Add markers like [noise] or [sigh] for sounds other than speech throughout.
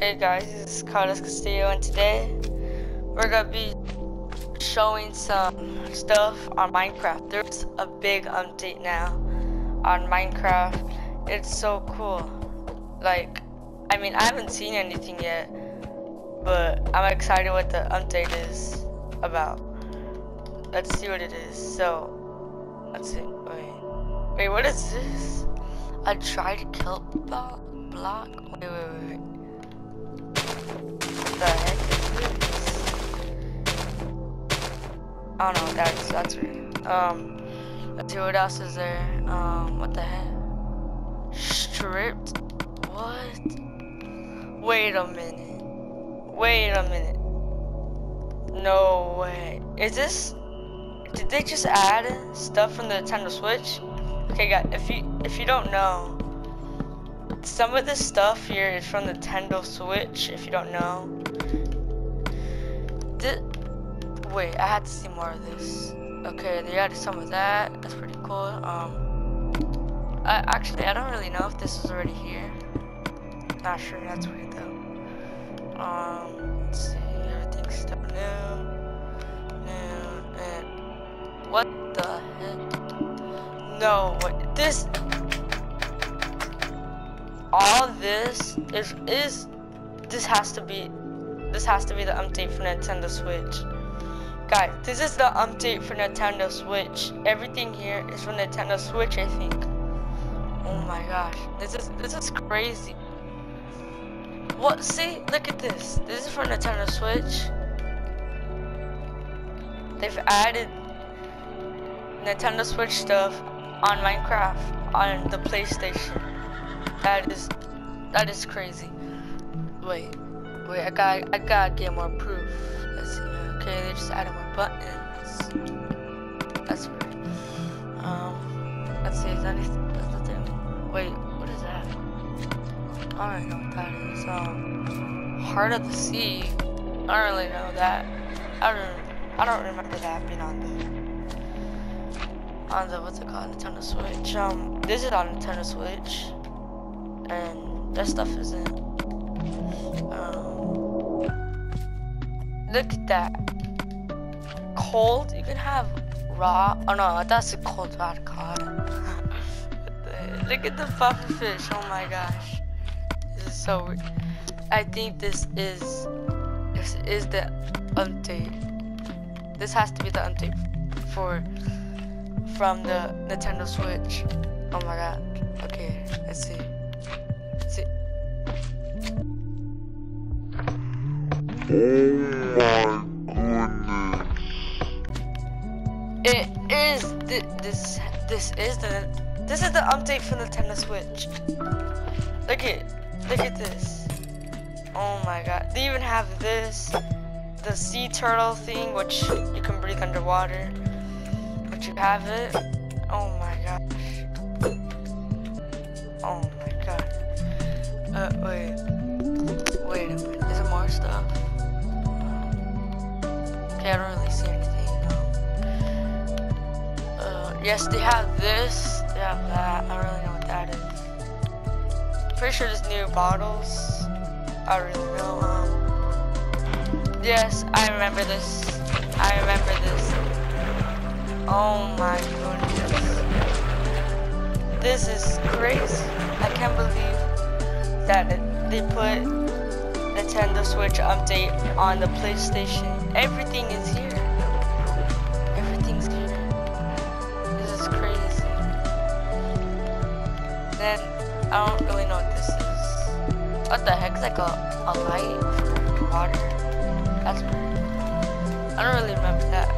Hey guys, this is Carlos Castillo and today we're gonna be showing some stuff on Minecraft. There's a big update now on Minecraft. It's so cool. Like, I mean, I haven't seen anything yet, but I'm excited what the update is about. Let's see what it is. So, let's see. Wait, wait, what is this? To kill block. Block. Wait, wait, wait. I don't know, that's that's weird. Um let's see what else is there. Um what the heck? Stripped? What? Wait a minute. Wait a minute. No way. Is this did they just add stuff from the Nintendo Switch? Okay guys, if you if you don't know, some of this stuff here is from the Nintendo Switch, if you don't know. Wait, I had to see more of this. Okay, they added some of that. That's pretty cool. Um, I, actually, I don't really know if this is already here. Not sure. That's weird though. Um, let's see. Everything's still new. New. And what the heck? No, what? This all this is is this has to be this has to be the update for Nintendo Switch. Guys, this is the update for Nintendo Switch. Everything here is for Nintendo Switch, I think. Oh my gosh, this is this is crazy. What? See, look at this. This is for Nintendo Switch. They've added Nintendo Switch stuff on Minecraft on the PlayStation. That is, that is crazy. Wait, wait, I got, I gotta get more proof. Let's see. They just added more buttons. That's weird. Um, let's see. Is anything? That's nothing. Wait, what is that? I don't know what that is. Um, Heart of the Sea. I don't really know that. I don't. I don't remember that being on the on the what's it called Nintendo Switch. Um, this is on Nintendo Switch and that stuff isn't. Um, look at that. Cold, you can have raw. Oh no, that's a cold vodka. [laughs] look at the puffer fish. Oh my gosh, this is so. Weird. I think this is this is the update. This has to be the update for from the Nintendo Switch. Oh my god. Okay, let's see. Oh my th this this is the this is the update for the Nintendo Switch. Look at look at this. Oh my god. They even have this the sea turtle thing which you can breathe underwater. But you have it. Oh my gosh. Oh my god. Uh wait. Wait a minute. Is there more stuff? Okay, I don't really see anything. Yes, they have this. They have that. I don't really know what that is. Pretty sure there's new bottles. I don't really know. Um, yes, I remember this. I remember this. Oh my goodness. This is crazy. I can't believe that they put Nintendo Switch update on the PlayStation Everything is here. I don't really know what this is. What the heck? It's like a, a light for water. That's weird. I don't really remember that.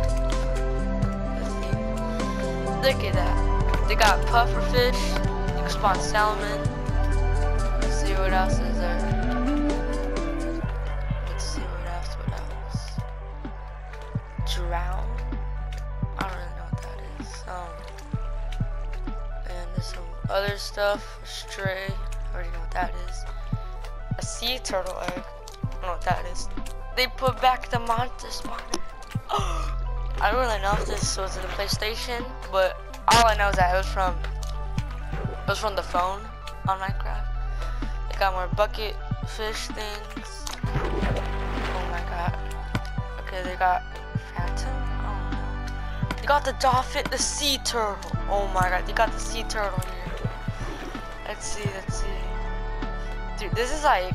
Look at that. They got pufferfish. You can spawn salmon. Let's see what else is there. drown. I don't really know what that is. Um, and there's some other stuff. A Stray. I already know what that is. A sea turtle egg. I don't know what that is. They put back the monster spawner. [gasps] I don't really know if this was in the PlayStation, but all I know is that it was from it was from the phone on Minecraft. They got more bucket fish things. Oh my god. Okay, they got phantom. Oh no. They got the dolphin, the sea turtle. Oh my god, they got the sea turtle here. Let's see, let's see. Dude, this is like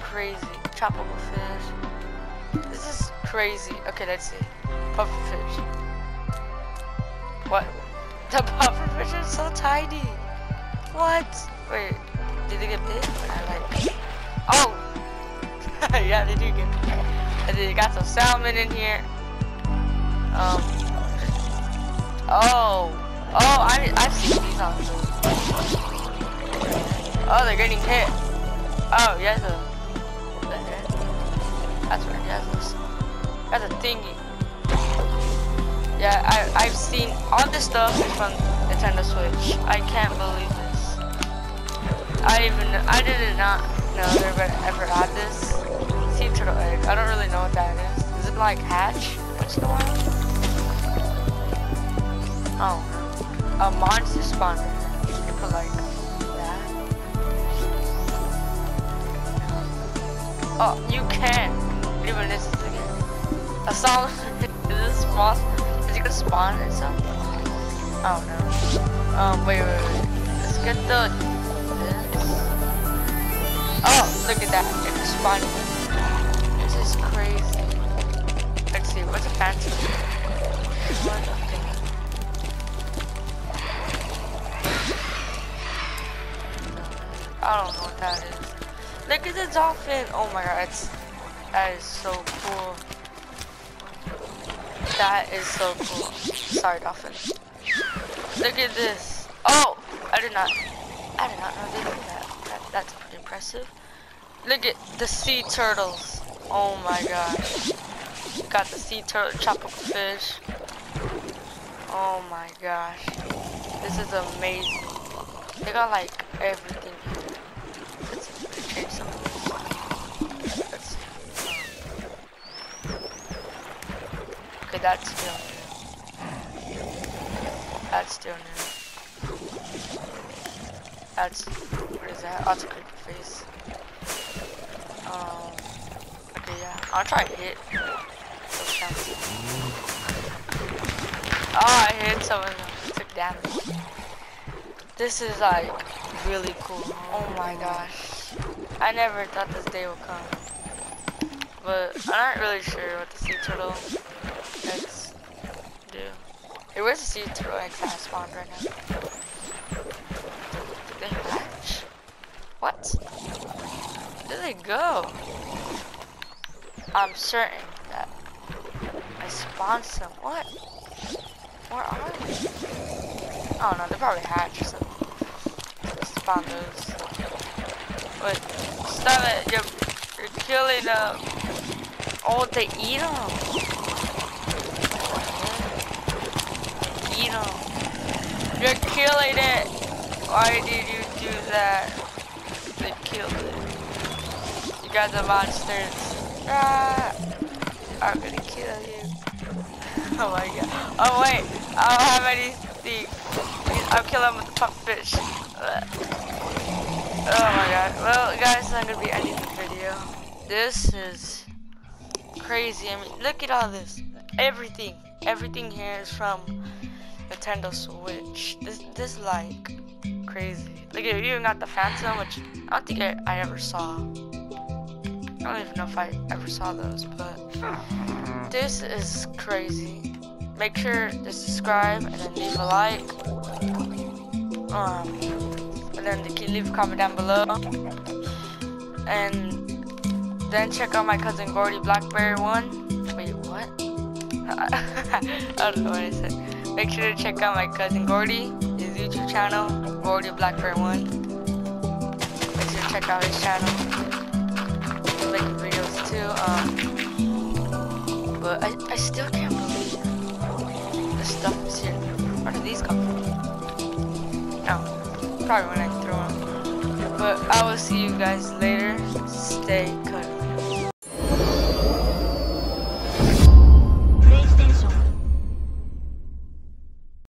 crazy. Tropical fish. This is crazy. Okay, let's see. Puffer fish. What? [laughs] The puffer fish is so tiny. What? Wait, did they get bit? I like. Oh! [laughs] yeah, they do get bit. And then you got some salmon in here. Um. Oh. Oh, I, I've seen these on Oh, they're getting hit. Oh, yes. A, that's right, yes. That's a thingy. Yeah, I, I've seen all this stuff from Nintendo Switch. I can't believe this. I even, I did not know they ever add this. Sea turtle egg, I don't really know what that is. Is it like hatch What's a while? Oh, a monster spawner. You can put like Oh, you can. Even this [laughs] is again. A solid, is this possible? Is it gonna spawn or something? Oh no. Um, wait, wait, wait. Let's get the. This. Oh, look at that. It's spawning. This is crazy. Let's see. What's a a thing. I don't know what that is. Look at the dolphin. Oh my god, that is so cool. That is so cool. Sorry, dolphin. Look at this. Oh, I did not. I did not know they did that. that. That's pretty impressive. Look at the sea turtles. Oh my gosh. Got the sea turtle, tropical fish. Oh my gosh. This is amazing. They got like everything Okay, that's still new. That's still new. That's what is that? It's a creepy face. Um. Okay, yeah. I'll try hit. Oh, I hit some of them. Took damage. This is like really cool. Oh my gosh. I never thought this day would come. But I'm not really sure what the sea turtle eggs do. Hey, where's the sea turtle eggs that spawned right now? Did they hatch? What? Where did they go? I'm certain that I spawned some. What? Where are they? Oh no, they probably hatched or something. Spawn those. But stop it! You're you're killing them. Oh, they eat them. Eat them. You're killing it. Why did you do that? They killed it. You guys are monsters. Ah, I'm gonna kill you. [laughs] Oh my god. Oh wait, I don't have anything. I'll kill him with the pump fish. Oh my god. Well guys, I'm gonna be ending the video. This is crazy. I mean, look at all this. Everything. Everything here is from Nintendo Switch. This this like crazy. Look at you even got the Phantom, which I don't think I, I ever saw. I don't even know if I ever saw those, but this is crazy. Make sure to subscribe and then leave a like. Um, then leave a comment down below. And then check out my cousin Gordy Blackberry one. Wait, what? [laughs] I don't know what I said. Make sure to check out my cousin Gordy, his YouTube channel, Gordy Blackberry one. Make sure to check out his channel. He's making videos too. Um, but I, I still can't believe the stuff is here. Where did these come from? No, probably when I. But I will see you guys later. Stay cut.